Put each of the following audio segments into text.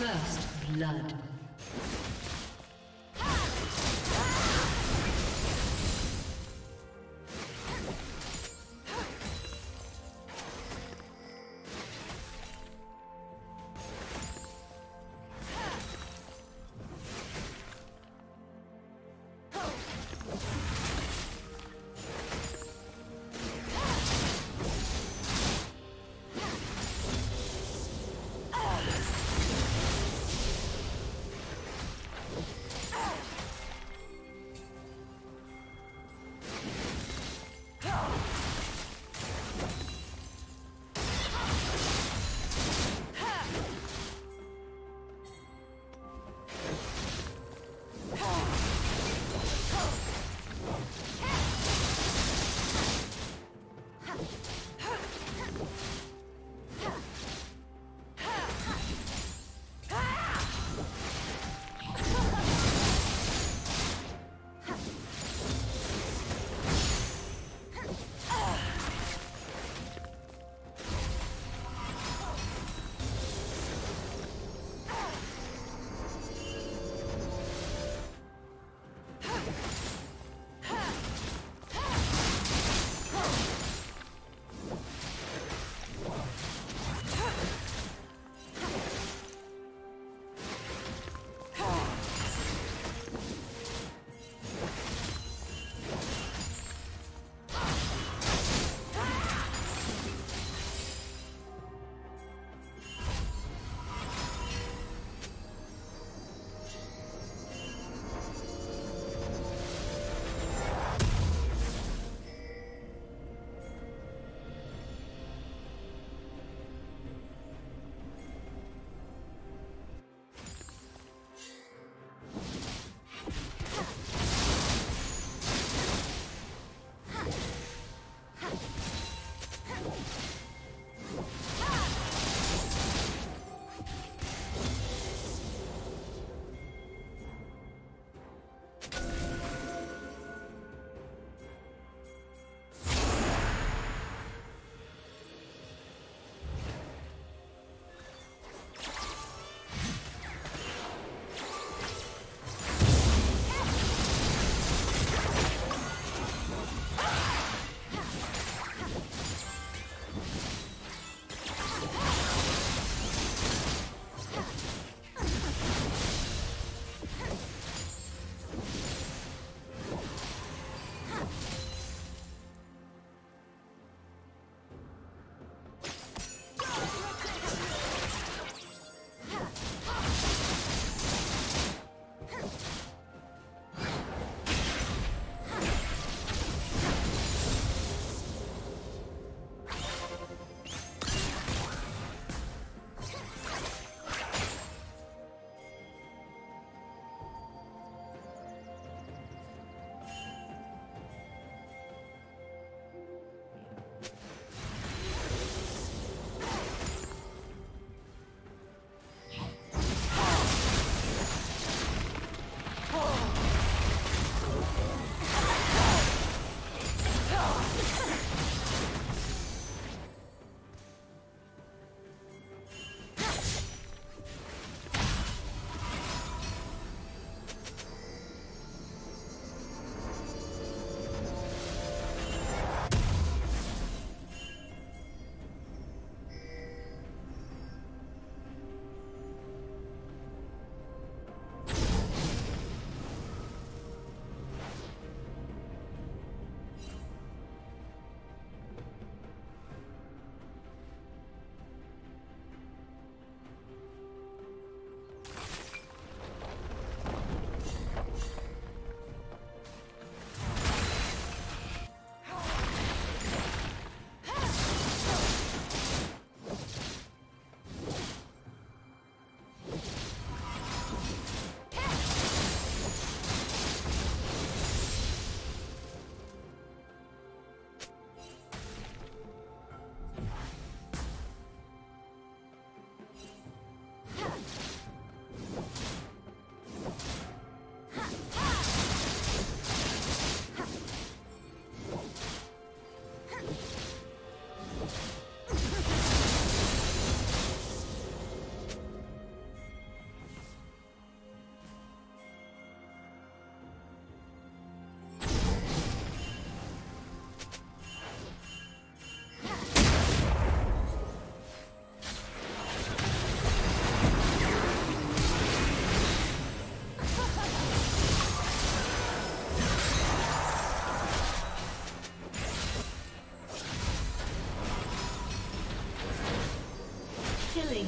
First blood.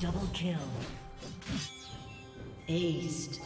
Aced. kill. team's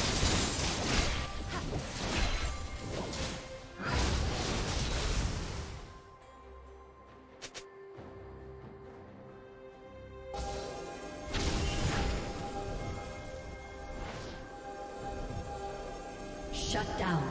Shut down.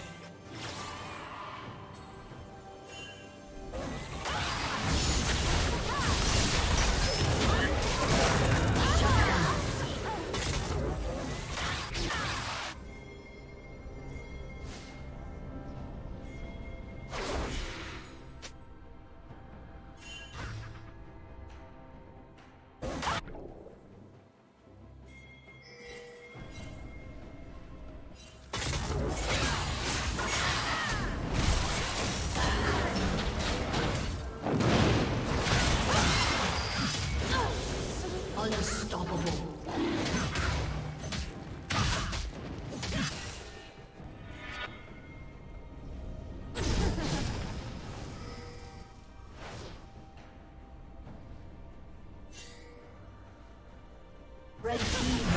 Red team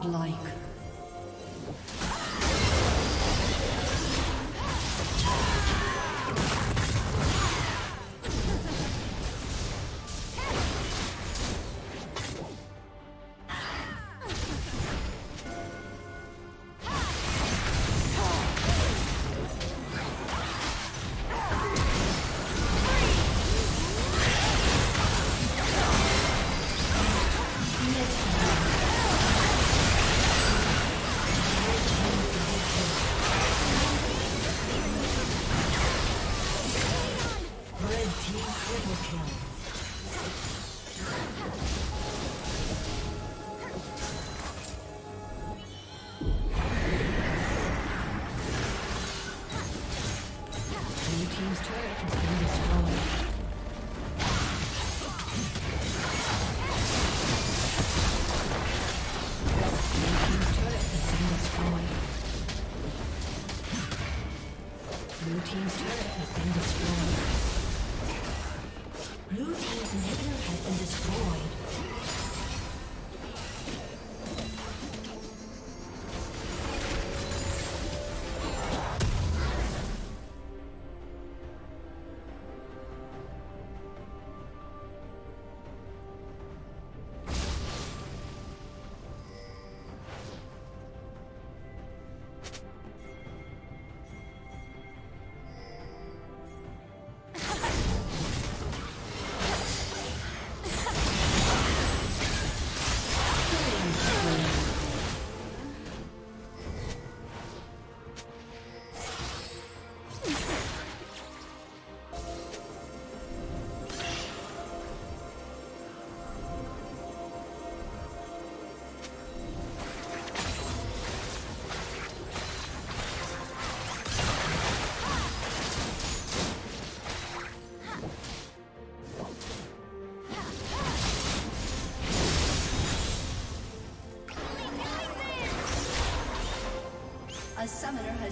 Godlike.